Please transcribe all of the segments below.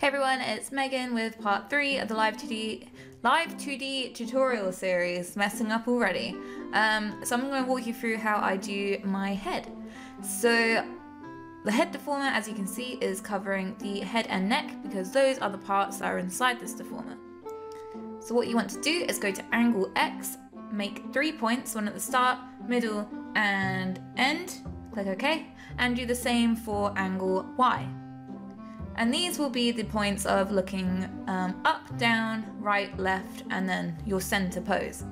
Hey everyone, it's Megan with part 3 of the Live 2D Live 2D tutorial series, messing up already. Um, so I'm going to walk you through how I do my head. So the head deformer, as you can see, is covering the head and neck because those are the parts that are inside this deformer. So what you want to do is go to angle X, make three points, one at the start, middle, and end, click OK, and do the same for angle Y. And these will be the points of looking um, up, down, right, left, and then your center pose.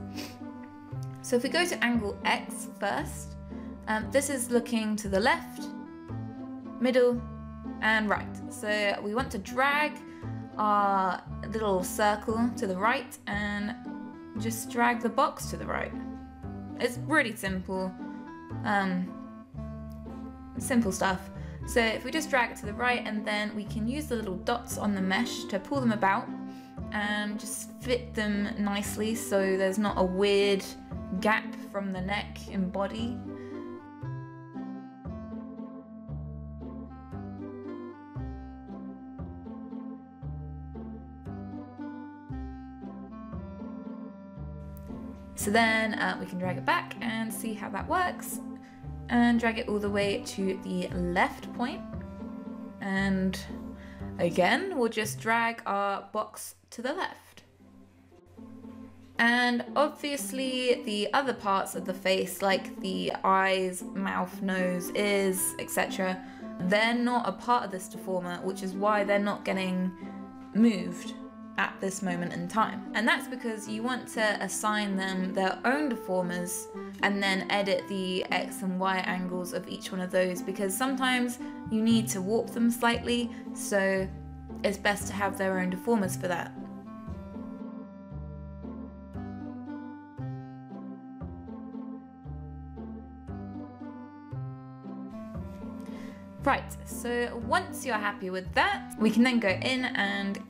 So if we go to angle X first, um, this is looking to the left, middle, and right. So we want to drag our little circle to the right and just drag the box to the right. It's really simple, um, simple stuff. So if we just drag it to the right and then we can use the little dots on the mesh to pull them about and just fit them nicely so there's not a weird gap from the neck and body. So then uh, we can drag it back and see how that works and drag it all the way to the left point. And again, we'll just drag our box to the left. And obviously the other parts of the face, like the eyes, mouth, nose, ears, etc., they're not a part of this deformer, which is why they're not getting moved at this moment in time. And that's because you want to assign them their own deformers and then edit the X and Y angles of each one of those because sometimes you need to warp them slightly, so it's best to have their own deformers for that. Right, so once you're happy with that, we can then go in and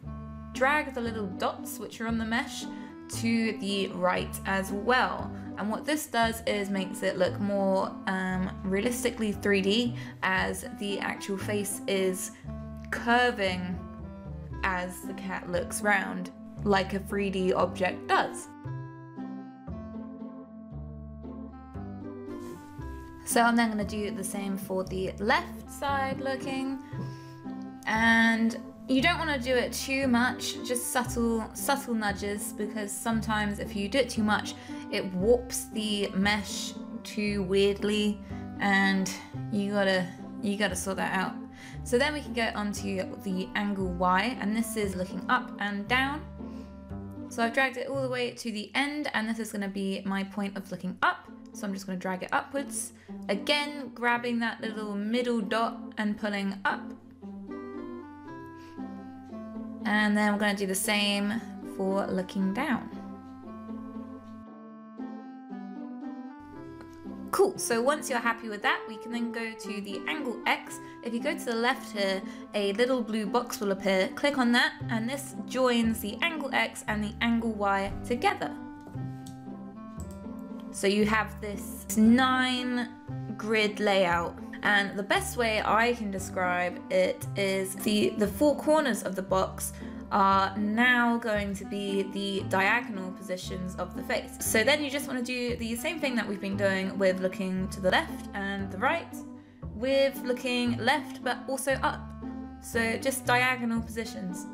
drag the little dots which are on the mesh to the right as well. And what this does is makes it look more um, realistically 3D as the actual face is curving as the cat looks round like a 3D object does. So I'm then going to do the same for the left side looking and you don't want to do it too much, just subtle, subtle nudges, because sometimes if you do it too much, it warps the mesh too weirdly, and you gotta, you gotta sort that out. So then we can go onto the angle Y, and this is looking up and down. So I've dragged it all the way to the end, and this is gonna be my point of looking up. So I'm just gonna drag it upwards. Again, grabbing that little middle dot and pulling up and then we're going to do the same for looking down. Cool, so once you're happy with that, we can then go to the angle X. If you go to the left here, a little blue box will appear. Click on that, and this joins the angle X and the angle Y together. So you have this nine grid layout and the best way I can describe it is the, the four corners of the box are now going to be the diagonal positions of the face. So then you just want to do the same thing that we've been doing with looking to the left and the right, with looking left but also up. So just diagonal positions.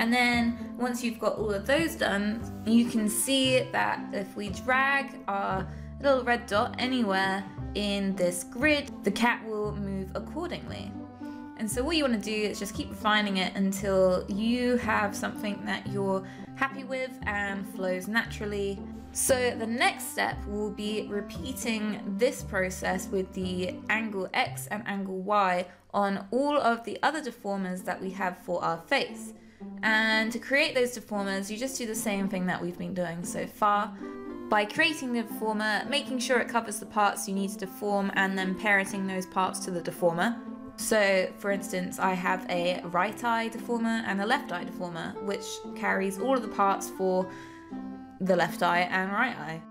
And then once you've got all of those done, you can see that if we drag our little red dot anywhere in this grid, the cat will move accordingly. And so what you want to do is just keep refining it until you have something that you're happy with and flows naturally. So the next step will be repeating this process with the angle X and angle Y on all of the other deformers that we have for our face. And to create those deformers, you just do the same thing that we've been doing so far. By creating the deformer, making sure it covers the parts you need to deform and then parenting those parts to the deformer. So, for instance, I have a right eye deformer and a left eye deformer, which carries all of the parts for the left eye and right eye.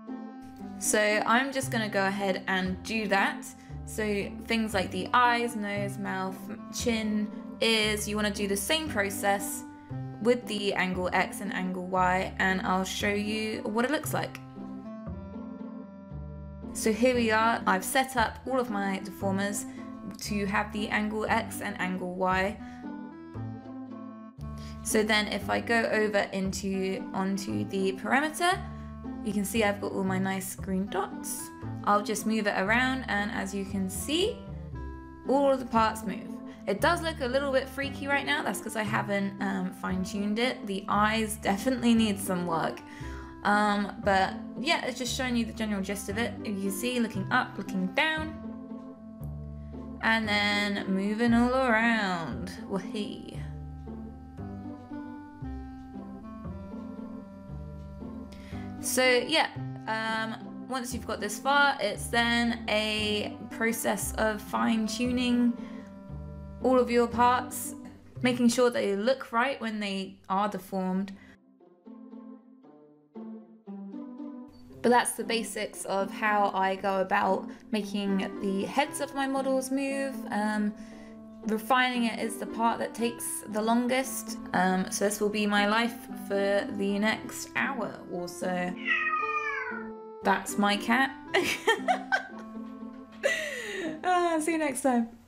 So I'm just gonna go ahead and do that. So things like the eyes, nose, mouth, chin, ears, you wanna do the same process with the angle X and angle Y and I'll show you what it looks like. So here we are, I've set up all of my deformers to have the angle X and angle Y. So then if I go over into onto the parameter, you can see I've got all my nice green dots. I'll just move it around and as you can see, all the parts move. It does look a little bit freaky right now, that's because I haven't um, fine-tuned it. The eyes definitely need some work. Um, but yeah, it's just showing you the general gist of it. You see looking up, looking down, and then moving all around. Wahee. So yeah, um, once you've got this far, it's then a process of fine tuning all of your parts, making sure they look right when they are deformed. But that's the basics of how I go about making the heads of my models move. Um, refining it is the part that takes the longest. Um, so this will be my life for the next hour or so. That's my cat. ah, see you next time.